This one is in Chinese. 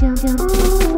将讲。